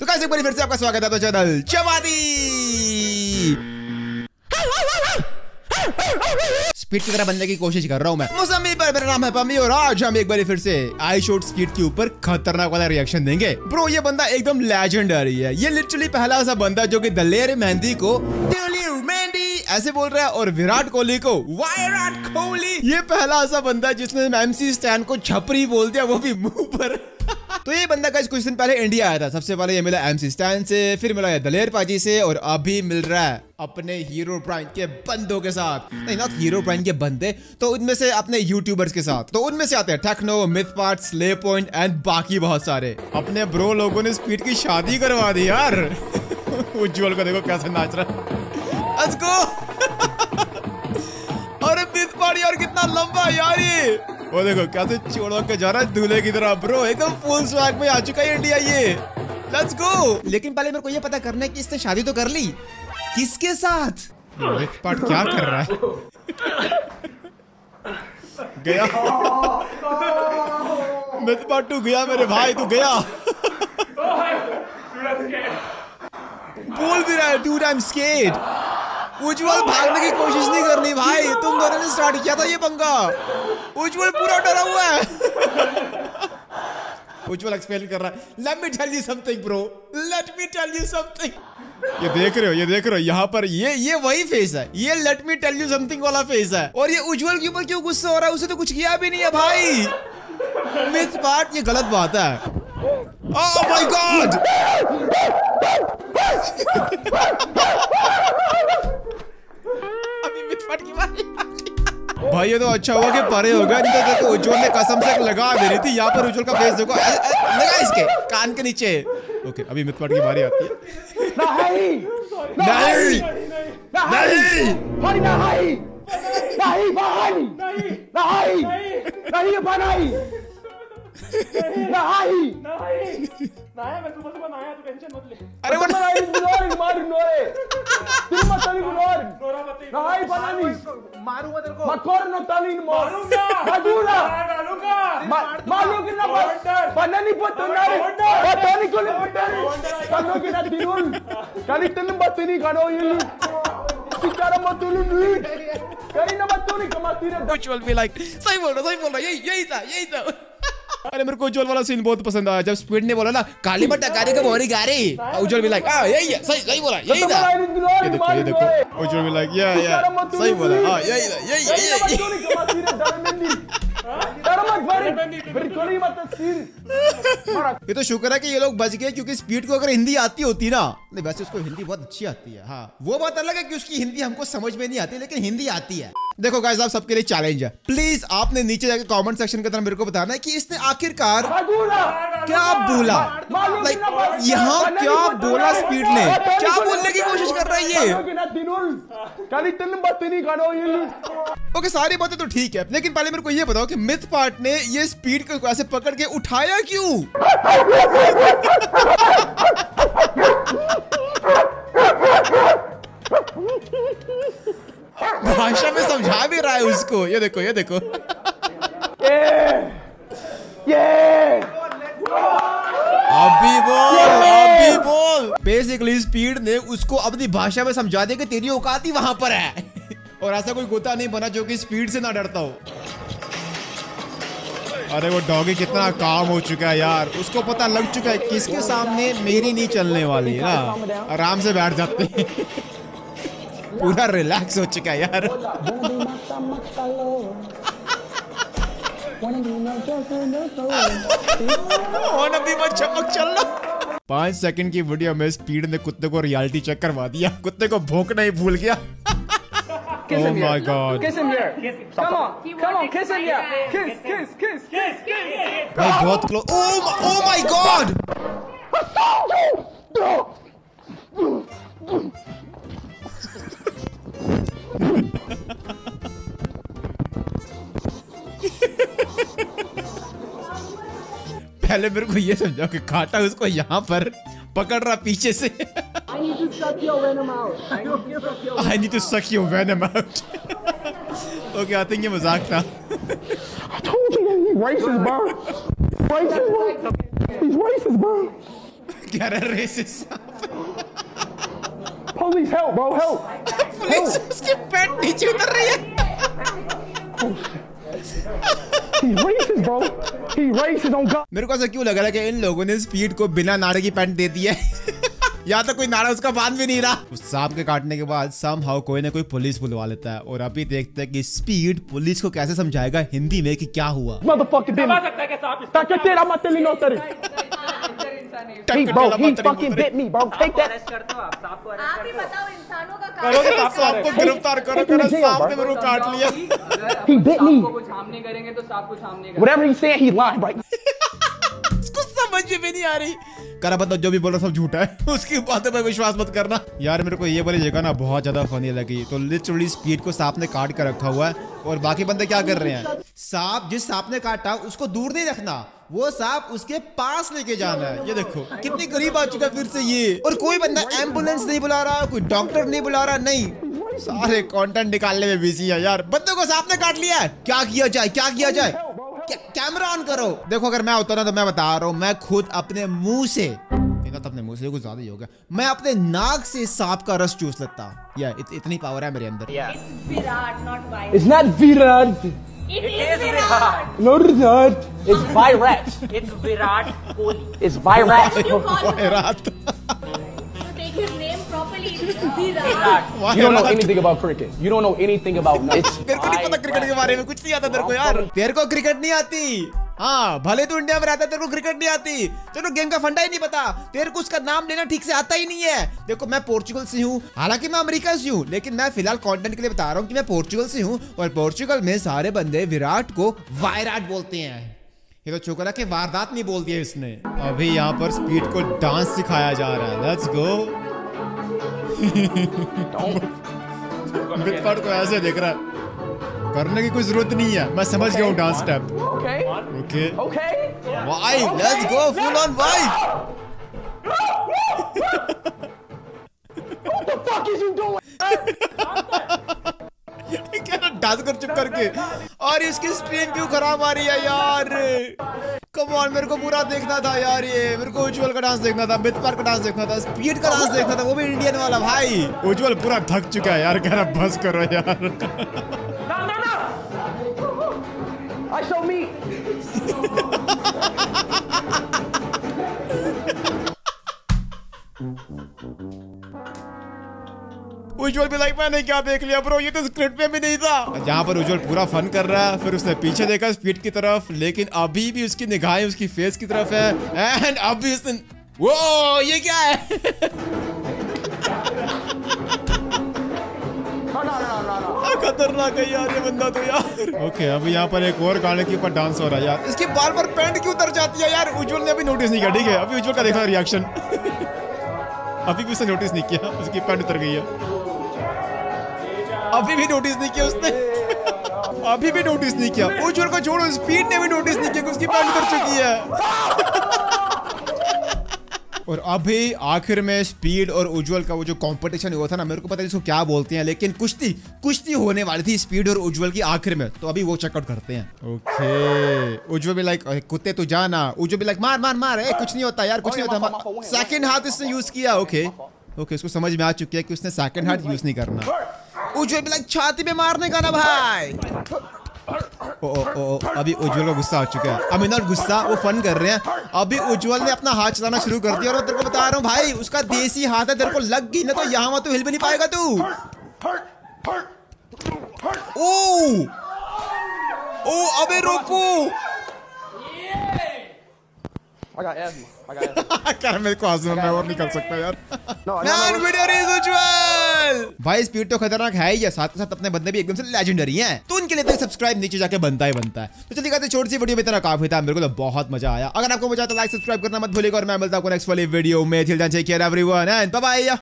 तो कैसे एक बार फिर से आपका स्वागत है तो चैनल चमादी स्पीड की तरह बनने की कोशिश कर रहा हूँ मैं। मुसम्मी पर मेरा नाम है पम्मी, और आज हम एक बार फिर से आई शोट स्पीड के ऊपर खतरनाक वाला रिएक्शन देंगे। ब्रो ये बंदा एकदम लेजेंडरी है। ये लिटरली पहला ऐसा बंदा जो कि दलेर मेहंदी को ऐसे बोल रहा है, और विराट कोहली को विराट कोहली। ये पहला ऐसा बंदा जिसने एमसी स्टैंड को छपरी बोल दिया, वो भी मुँह पर। तो ये बंदा का कुछ दिन पहले इंडिया आया था। सबसे पहले ये मिला एमसी स्टैंड से, फिर मिला दलेर पाजी से, और अभी मिल रहा है अपने हीरो प्राइन के बंदों के साथ। नहीं नॉट हीरो प्राइन के बंदे तो उनमें से अपने यूट्यूबर्स के साथ। तो उनमें से आते हैं techno myth part slay point and बाकी बहुत सारे। अपने ब्रो लोगों ने स्पीड की शादी करवा दी यार। उज्जवल को देखो कैसे नाच रहा लेट्स अरे यार कितना लंबा यार ये। वो देखो कैसे छोड़ के जा रहा है दूल्हे की तरह। ब्रो एकदम फुल स्वैग में आ चुका है इंडिया ये। लेट्स गो लेकिन पहले मेरे को ये पता करना है कि इसने शादी तो कर ली। किसके साथ? पार्ट क्या कर रहा है? गया। पार्ट तू गया मेरे भाई तू गया। बोल भी रहा है dude I am scared Ujjwal भागने की कोशिश नहीं करनी भाई। तुम दोनों ने स्टार्ट किया था ये पंगा। उज्जवल पूरा डरा हुआ है। उज्जवल एक्सप्लेन कर रहा है। Let me tell you something bro let me tell you something ये देख रहे हो ये देख रहे हो यहाँ पर ये ये वही फेस है। ये let me tell you something वाला फेस है। और ये उज्जवल के ऊपर क्यों गुस्सा हो रहा है उसे तो कुछ किया भी नहीं है भाई। मिथ पार्ट ये गलत बात है। Oh my god! भाई ये तो अच्छा हुआ कि परे हो गया नहीं तो देखो उज्जवल ने कसम से लगा दे रही थी यहाँ पर उज्जवल का फेस देखो ए, ए, लगा इसके कान के नीचे ओके अभी मिथपाट की बारी आती है नहीं नहीं नहीं नहीं नहीं नहीं बहानी नहीं नहीं बनाई नहीं मैं सुबह सुबह नाया तू टेंशन मत ले। अरे वो बनाई नोरे मार नोरे तुम मत तली नोर नोरा मत नहीं। बनानी मारूँगा तेरे को। मकोर नो तली मोर। मारूँगा। मार डालूँगा। मालूम कि ना बनानी पोतुनारे पोतनी को ले पोतनी कनो कि ना दिनुल कनी तनु बतनी कनो इल सिकारा मतुलु नी कनी ना बतनी कमाती रे। उज्जवल भी लाइक सही बोल रहा सही बोल रहा। यही यही था यही था। अरे मेरे को उज्जवल वाला सीन बहुत पसंद आया जब स्पीड ने बोला ना काली मट्टा गाड़ी का मोरी गाड़ी उज्जवल भी लाइक हाँ यही है सही सही बोला यही था। ये देखो ये देखो। उज्जवल भी लाइक या या सही बोला हाँ यही था यही यही ही ये तो शुक्र है कि ये लोग बच गए क्योंकि स्पीड को अगर हिंदी आती होती ना नहीं वैसे उसको हिंदी बहुत अच्छी आती है हाँ। वो बात अलग है कि उसकी हिंदी हमको समझ में नहीं आती लेकिन हिंदी आती है। देखो गाइस आप सबके लिए चैलेंज है प्लीज़ आपने नीचे जाकर कमेंट सेक्शन के अंदर मेरे को बताना है कि इसने आखिरकार क्या बोला लाइक यहाँ क्या बोला स्पीड ने क्या बोलने की कोशिश कर रहा है ओके सारी बातें तो ठीक है लेकिन पहले मेरे को ये बताओ कि मिथ पार्ट ने ये स्पीड को ऐसे पकड़ के उठाया क्यों भाषा में समझा भी रहा है उसको। ये देखो ये देखो। ये ये, अभी बोल अभी बोल। बेसिकली स्पीड ने उसको अपनी भाषा में समझा दिया कि तेरी औकात ही वहाँ पर है। और ऐसा कोई गोता नहीं बना जो कि स्पीड से ना डरता हो। अरे वो डॉगी कितना काम हो चुका है यार। उसको पता लग चुका है किसके सामने मेरी नहीं चलने वाली है ना? आराम से बैठ जाते हैं। पूरा रिलैक्स हो चुका है यार पाँच सेकंड की वीडियो में स्पीड ने कुत्ते को रियलिटी चेक करवा दिया कुत्ते को भोंकना ही भूल गया Kiss Oh him my. God. Kiss him here. Come on. Come on. Kiss him here. Kiss, kiss, kiss. Kiss kiss भाई बहुत close oh oh my god पहले मेरे को ये समझाओ कि काटा उसको यहाँ पर पकड़ रहा पीछे से I need to suck your venom out. I need to suck your I need to suck your venom out. okay, I think ये मज़ाक था. I told you that he's racist, bro. Racist, bro. He's racist, bro. कह रहा है racist Police, help, bro, help. Police उसकी pant नीचे उतर रही है He's racist, मेरे को ऐसा क्यों लग रहा है कि इन लोगों ने स्पीड को बिना नारे की पैंट दे दी है? या तो कोई नारा उसका बाँध भी नहीं रहा। उस सांप के काटने के बाद सम हाउ कोई ना कोई पुलिस बुलवा लेता है और अभी देखते हैं कि स्पीड पुलिस को कैसे समझाएगा हिंदी में कि क्या हुआ। सकता है He, bro, he fucking bit me, bro. Take that. हो आप सांप को आप ही हो बताओ इंसानों का करो सांप को गिरफ़्तार करो करो सांप ने मेरे को काट लिया। He bit me. कुछ नहीं करेंगे तो सांप कुछ हार्म नहीं करेगा। Whatever he's saying, he lying, right? समझ में नहीं आ रही। करा बता जो भी बोल रहा सब झूठा है। उसकी बातों पे विश्वास मत करना। यार मेरे को ये वाली जगह ना बहुत ज़्यादा फनी लगी। तो लिटरली स्पीड को सांप ने काट कर रखा हुआ है। और बाकी बंदे क्या कर रहे हैं? सांप जिस सांप ने काटा उसको दूर नहीं रखना। वो सांप उसके पास लेके जाना है। ये देखो कितनी करीब आ चुका फिर से ये। और कोई बंदा एंबुलेंस नहीं बुला रहा कोई डॉक्टर नहीं बुला रहा नहीं। सारे कंटेंट निकालने में बिज़ी है यार। बंदे को सांप ने काट लिया है। क्या किया जाए क्या किया जाए? कैमरा ऑन करो। देखो अगर मैं होता ना तो मैं बता रहा हूँ मैं खुद अपने मुँह से तो अपने मुँह से कुछ ज़्यादा ही हो गया। मैं अपने नाक से सांप का रस चूस लेता या इत, इतनी पावर है मेरे अंदर। Virat not white not Virat. is Virat. Virat No, it's not. It's Virat. it's Virat Kohli. It's Virat. you call him take his name properly it's Virat. You don't know anything about cricket. You don't know anything about तेरे को नहीं पता cricket के बारे में कुछ नहीं आता तेरे को यार तेरे को क्रिकेट नहीं आती हाँ भले तू इंडिया में रहता है तेरे को क्रिकेट नहीं आती। तेरे को गेम का फंडा ही नहीं पता। तेरे को उसका नाम लेना ठीक से आता ही नहीं है। देखो मैं पोर्चुगल से हूँ। हालाँकि मैं अमेरिका से हूँ लेकिन मैं फ़िलहाल कंटेंट के लिए बता रहा हूँ कि मैं पोर्चुगल से हूँ और पोर्चुगल में सारे बंदे विराट को वायराट बोलते हैं। ये तो छोकरा के वारदात नहीं बोल दिया इसने। अभी यहाँ पर स्पीड को डांस सिखाया जा रहा है। लेट्स गो को ऐसे देख रहा है। करने की कोई ज़रूरत नहीं है। मैं समझ गया हूँ dance step. Okay Okay. Vibe let's go full on dance कर चुप करके? और इसकी स्ट्रीम क्यों खराब आ रही है यार? कम ऑन मेरे को पूरा देखना था यार ये। मेरे को उज्जवल का डांस देखना था मितपार का डांस देखना था स्पीड का डांस देखना था वो भी इंडियन वाला भाई। उज्जवल पूरा थक चुका है यार कह रहा बस करो यार। I show me. उज्जवल भी लाइक मैंने क्या देख लिया ब्रो ये तो स्क्रिप्ट में भी नहीं था. जहाँ पर उज्जवल पूरा फन कर रहा है, फिर उसने पीछे देखा स्पीड की तरफ़, लेकिन अभी भी उसकी निगाहें उसकी फेस की तरफ़ है एंड अभी उसने वो ये क्या है? खतरनाक है यार ये बंदा तो यार। ओके अब यहाँ पर एक और गाने के ऊपर डांस हो रहा है यार। इसकी बार बार पैंट क्यों उतर जाती है यार? उज्जवल ने अभी नोटिस नहीं किया ठीक है? अभी उज्जवल का देखा रिएक्शन अभी भी उसने नोटिस नहीं किया उसकी पैंट उतर गई है। अभी भी नोटिस नहीं किया उसने। अभी भी नोटिस नहीं किया। उज्जवल को छोड़ो स्पीड ने भी नोटिस नहीं किया कि उसकी पैंट उतर चुकी है। और अभी आखिर में स्पीड और उज्जवल का वो जो कंपटीशन हुआ था ना मेरे को पता नहीं इसको क्या बोलते हैं लेकिन कुश्ती कुश्ती होने वाली थी स्पीड और उज्जवल की आखिर में। तो अभी वो चेकआउट करते हैं। ओके। उज्जवल भी लाइक कुत्ते तो जाना। उज्जवल भी लाइक मार मार मार। ए, कुछ नहीं होता यार कुछ नहीं होता। सेकंड हाथ इसने यूज़ किया। ओके ओके इसको समझ में आ चुकी है कि उसने सेकंड हाथ यूज़ नहीं करना। उज्जवल भी लाइक छाती पे मारने का ना भाई। ओ, ओ, ओ, ओ, अभी उज्जवल का गुस्सा आ चुका है। अभी नॉट गुस्सा वो फन कर रहे हैं। अभी उज्जवल ने अपना हाथ चलाना शुरू कर दिया और मैं तेरे को बता रहा हूँ भाई उसका देसी हाथ है तेरे को लग गई ना तो यहाँ वहाँ तो हिल भी नहीं पाएगा तू। ओ ओ अबे रोको. क्या मेरे को आजमा मैं और नहीं कर सकता यार? मैन. वीडियो इज़ उज्जवल भाई स्पीड तो खतरनाक है ही है। साथ साथ अपने बंदे भी एकदम से लेजेंडरी हैं। तो उनके लिए तो सब्सक्राइब नीचे जाके बनता ही बनता है। तो चलिए कहते छोटी सी वीडियो में इतना काफ़ी था। मेरे को तो बहुत मज़ा आया। अगर आपको मज़ा आता लाइक सब्सक्राइब करना मत भूलिएगा और मैं मिलता हूँ नेक्स्ट वाली वीडियो में। Then take care everyone and bye